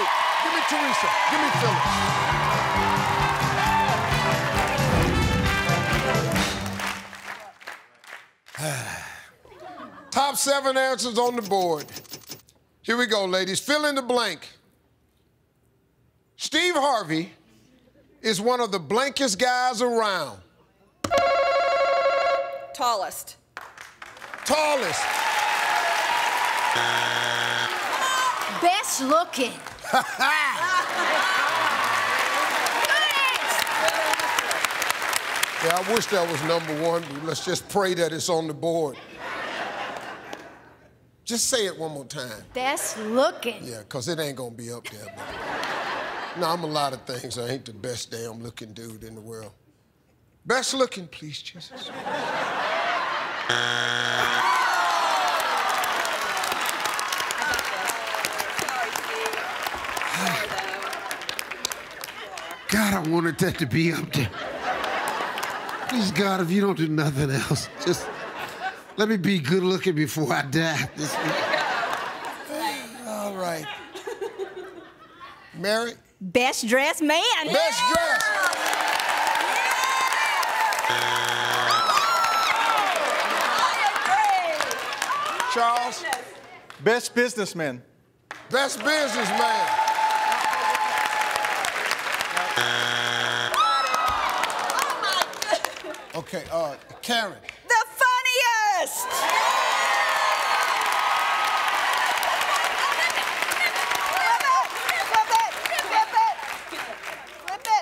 wait. Give me Teresa. Give me Phyllis. Top seven answers on the board. Here we go, ladies. Fill in the blank. Steve Harvey is one of the blankest guys around. Tallest. Tallest. Best looking. Yeah, I wish that was number one, but let's just pray that it's on the board. Just say it one more time. Best looking. Yeah, because it ain't going to be up there. But... no, I'm a lot of things. I ain't the best damn looking dude in the world. Best looking, please, Jesus. God, I wanted that to be up there. Please, God, if you don't do nothing else, just let me be good looking before I die. This All right. Mary, Best dressed man. best dress. Charles, oh, Best businessman. best businessman. Okay, uh, Karen. The funniest.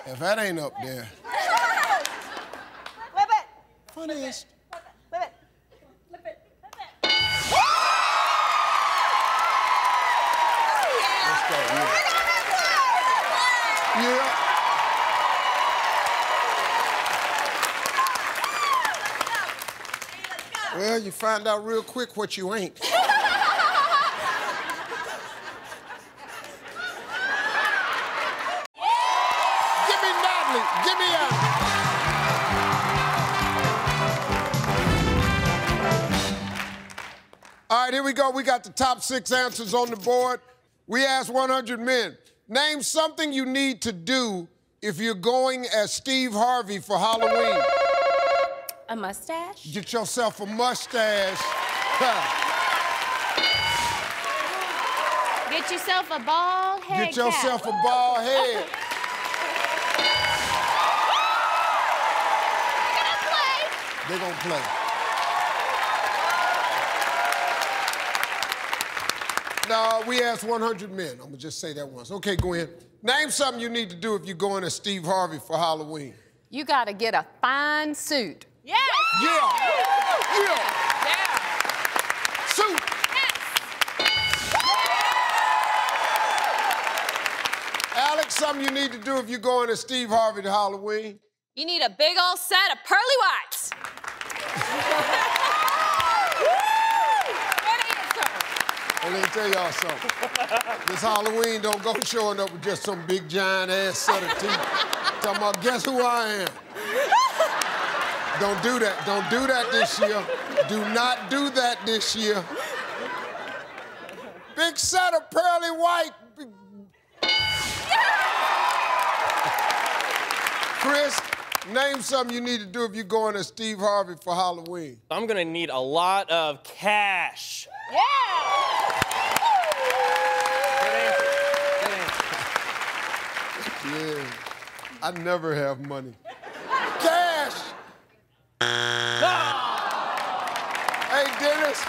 If that ain't up there. flip it, Funniest. Well, you find out real quick what you ain't. All right, here we go. We got the top six answers on the board. We asked 100 men. Name something you need to do if you're going as Steve Harvey for Halloween. A mustache? Get yourself a mustache. Get yourself a bald head. Get yourself a bald head. They're gonna play. No, we asked 100 men. I'm gonna just say that once. Okay, Gwen. Name something you need to do if you're going to Steve Harvey for Halloween. You got to get a fine suit. Yes. Yeah. Yeah. Yeah. Suit. Alex, something you need to do if you're going to Steve Harvey to Halloween. You need a big old set of pearly whites. And let me tell y'all something. this Halloween don't go showing up with just some big giant ass set of teeth. Talking about, guess who I am? Don't do that. Don't do that this year. Do not do that this year. Big set of pearly white. Chris, name something you need to do if you're going to Steve Harvey for Halloween. I'm gonna need a lot of cash. Yeah! Yeah, I never have money. Cash. Hey, Dennis,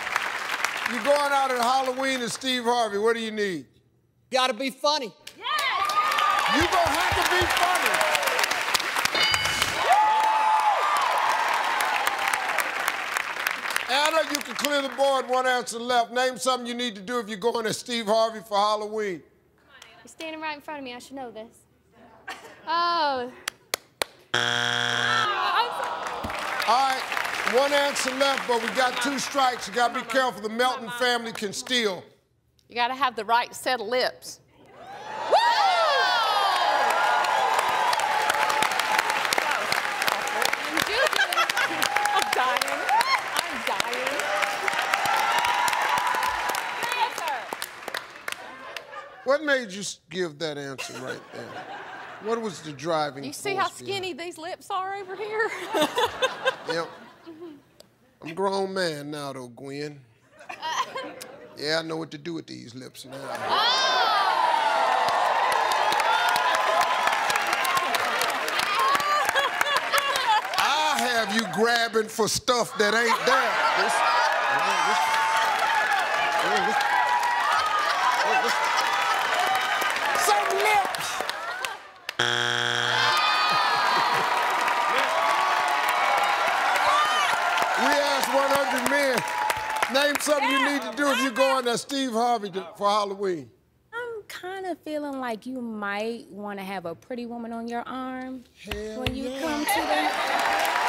you're going out at Halloween as Steve Harvey. What do you need? Gotta be funny. You gonna have to be funny. Anna, you can clear the board. One answer left. Name something you need to do if you're going as Steve Harvey for Halloween. You're standing right in front of me. I should know this. Oh. Ah. All right, one answer left, but we got two strikes. You gotta be careful. The Melton family can steal. You got to have the right set of lips. I'm dying. I'm dying. What made you s- give that answer right there? What was the driving You see how force behind skinny these lips are over here? Yep. I'm a grown man now, though, Gwen. Yeah, I know what to do with these lips now. I have you grabbing for stuff that ain't there. This, some name something you need to do if you're going to Steve Harvey to- for Halloween. I'm kind of feeling like you might want to have a pretty woman on your arm Hell when you yeah. come to the.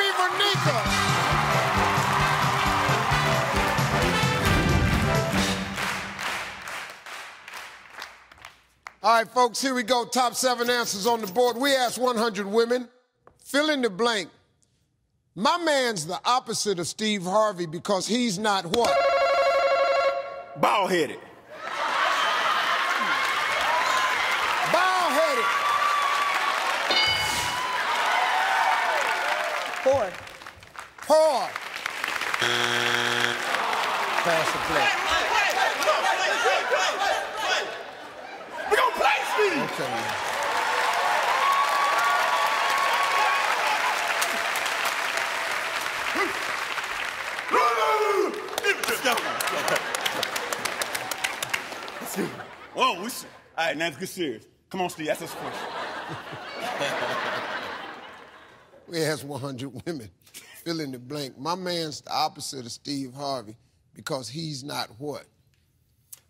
Me Vernica. All right, folks, here we go. Top seven answers on the board. We asked 100 women. Fill in the blank. My man's the opposite of Steve Harvey because he's not what? Bald headed. Poor. Pass the play. Oh, we gonna play Steve. Okay. Whoa, we s- all right, now let's get serious. Come on, Steve, ask us a question. We asked 100 women. Fill in the blank. My man's the opposite of Steve Harvey because he's not what?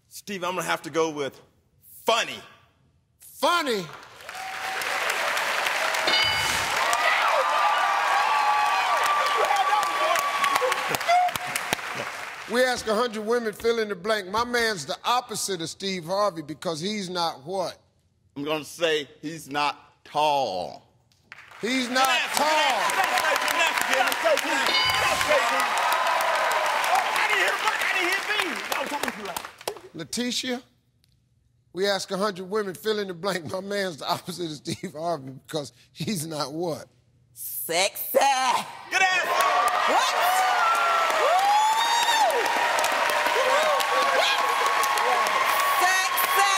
Steve, I'm gonna have to go with funny. Funny. We ask 100 women, fill in the blank. My man's the opposite of Steve Harvey because he's not what? I'm gonna say he's not tall. He's not tall. Letitia, we ask 100 women, fill in the blank. My man's the opposite of Steve Harvey because he's not what? Sexy. Good answer. What? Sexy.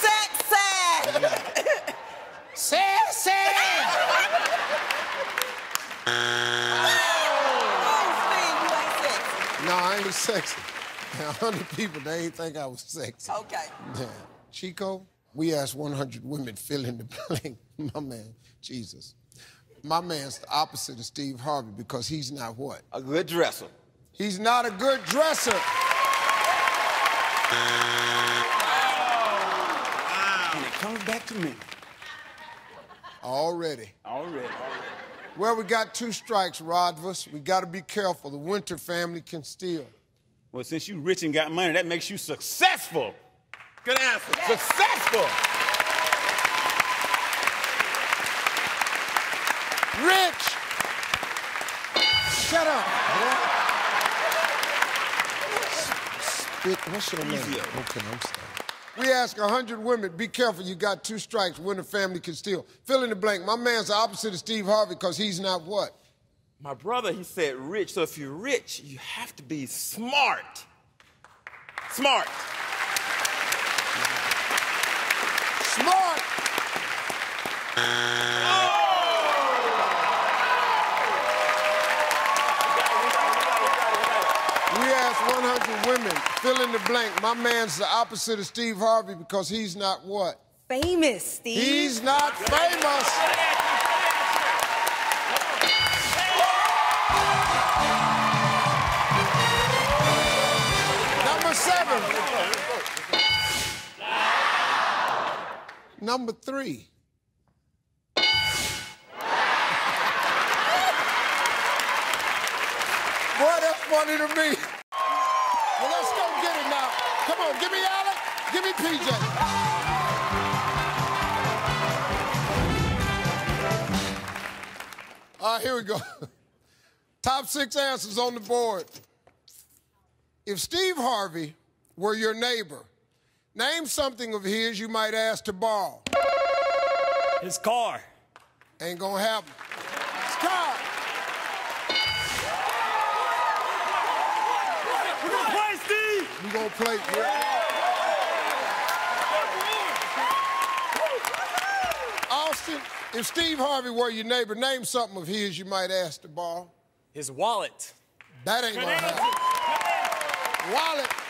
Sexy. Sassy! No, I ain't sexy. A hundred people, they ain't think I was sexy. Okay. Yeah. Chico, we asked 100 women, fill in the blank. My man, Jesus. My man's the opposite of Steve Harvey because he's not what? A good dresser. He's not a good dresser. And it comes back to me. Already. Already. Well, we got two strikes, Rodvus. We got to be careful. The Winter family can steal. Well, since you rich and got money, that makes you successful. Good answer. Successful. Rich! Shut up. Spit, what's your name? Easier. Okay, I'm sorry. We ask 100 women, be careful, you got two strikes, Winter family can steal. Fill in the blank. My man's the opposite of Steve Harvey because he's not what? My brother, he said rich. So if you're rich, you have to be smart. Smart. Smart! We asked 100 women, fill in the blank. My man's the opposite of Steve Harvey because he's not what? Famous, Steve. He's not famous. Number three. Boy, that's funny to me. Well, let's go get it now. Come on, give me Alec, give me PJ. All right, here we go. Top six answers on the board. If Steve Harvey were your neighbor, name something of his you might ask to borrow. His car. Ain't gonna happen. Scott! We're gonna play, Steve. You gonna play? Yeah. Austin, if Steve Harvey were your neighbor, name something of his you might ask to borrow. His wallet. That ain't gonna happen. Wallet.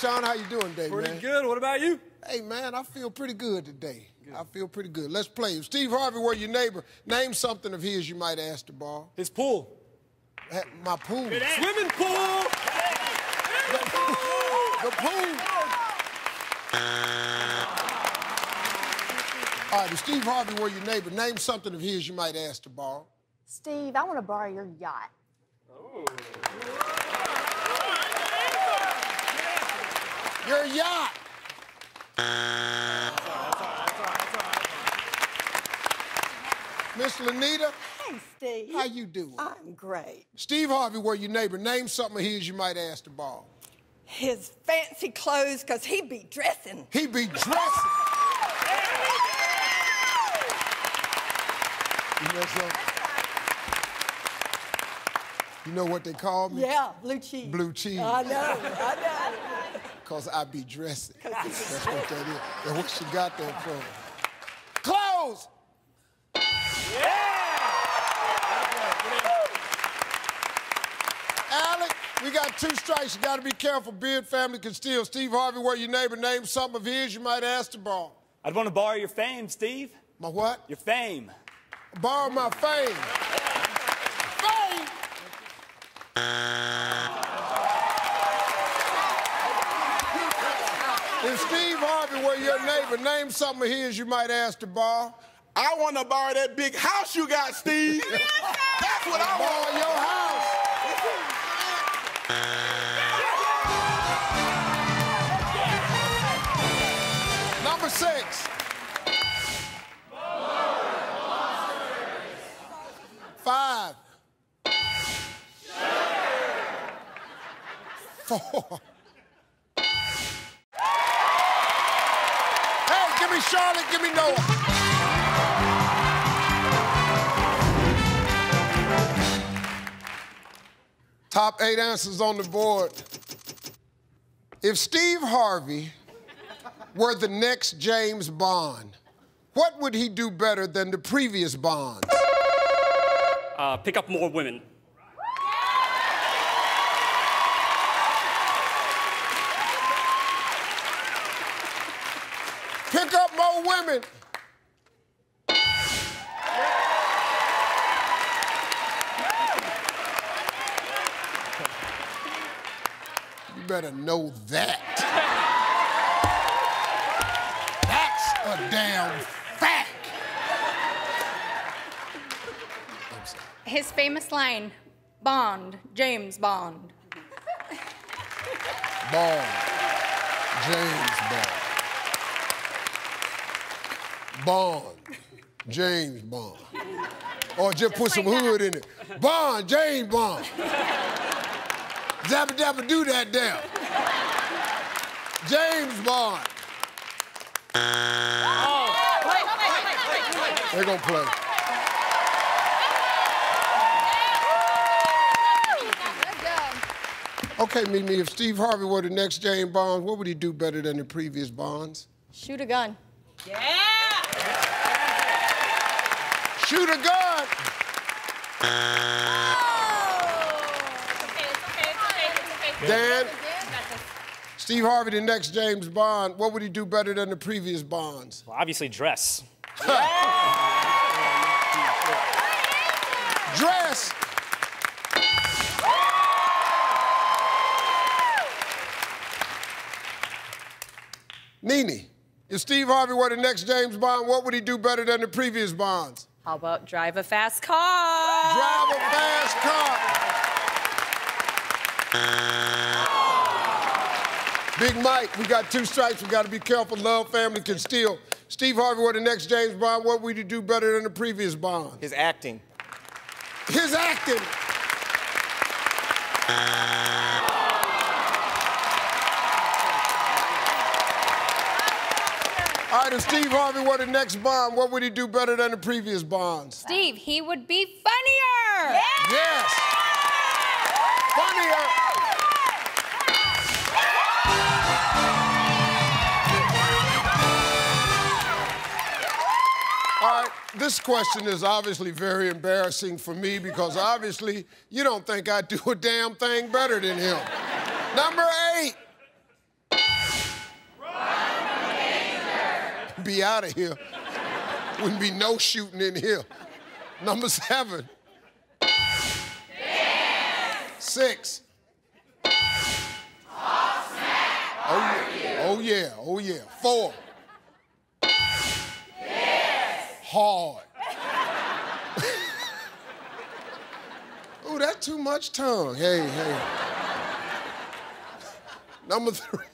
Sean, how you doing today, Pretty man? good. What about you? Hey, man, I feel pretty good today. I feel pretty good. Let's play. If Steve Harvey were your neighbor, name something of his you might ask to borrow. His pool. At my pool. Swimming pool. The pool. The pool. All right, if Steve Harvey were your neighbor, name something of his you might ask to borrow. Steve, I want to borrow your yacht. Your yacht. Miss Lanita, Hey, Steve. how you doing? I'm great. Steve Harvey were your neighbor. Name something of his you might ask to borrow. His fancy clothes, because he be dressing. He be dressing. You know something? You know what they call me? Yeah, blue cheese. Blue cheese. I know, I know. Cause I be dressing. That's what that is. That's what she got that from. Clothes. Yeah! Alec, we got two strikes. You gotta be careful. Beard family can steal. Steve Harvey, where your neighbor name something of his you might ask to borrow. I'd want to borrow your fame, Steve. My what? Your fame. Borrow my fame. Fame. Harvey your neighbor, name something of his you might ask to borrow. I want to borrow that big house you got, Steve. That's what I want. Borrow your house. Number six. Five. Four. Charlotte, give me Noah. Top eight answers on the board. If Steve Harvey were the next James Bond, what would he do better than the previous Bonds? Uh, pick up more women. Pick up more women. You better know that. That's a damn fact. His famous line, Bond, James Bond. Bond. James Bond. Bond. James Bond. Or just, put some that. hood in it. Bond, James Bond. Dabba dabba do that damn. James Bond. Oh, They're gonna play. Okay, Mimi, if Steve Harvey were the next James Bond, what would he do better than the previous Bonds? Shoot a gun. Shoot a gun. Dan, Steve Harvey, the next James Bond, what would he do better than the previous Bonds? Well, obviously, dress. dress. Nene, if Steve Harvey were the next James Bond, what would he do better than the previous Bonds? How about drive a fast car? Drive a fast car. Big Mike, we got two strikes. We got to be careful. Love family can steal. Steve Harvey were the next James Bond. What would you do better than the previous Bond? His acting. His acting. Right, if Steve Harvey were the next Bond, what would he do better than the previous Bonds? Steve, he would be funnier. Yes. Funnier. All right, this question is obviously very embarrassing for me because obviously you don't think I do a damn thing better than him. Number eight. Be out of here. Wouldn't be no shooting in here. Number seven. Six. Oh yeah. Oh yeah. Oh yeah. Four. Hard. Ooh, that's too much tongue. Hey, hey. Number three.